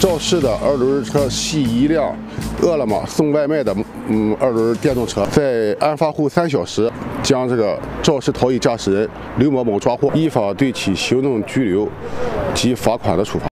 肇事的二轮车系一辆饿了么送外卖的嗯二轮电动车在案发后三小时将这个肇事逃逸驾驶人刘某某抓获依法对其行政拘留及罚款的处罚。